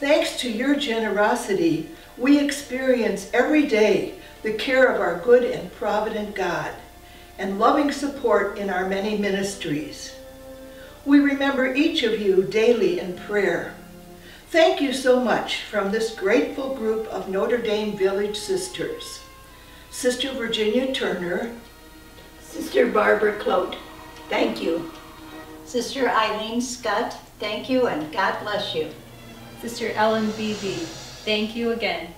Thanks to your generosity, we experience every day the care of our good and provident God and loving support in our many ministries. We remember each of you daily in prayer. Thank you so much from this grateful group of Notre Dame Village sisters. Sister Virginia Turner, Sister Barbara Clote, thank you. Sister Eileen Scott, thank you and God bless you. Sister Ellen Beebe, thank you again.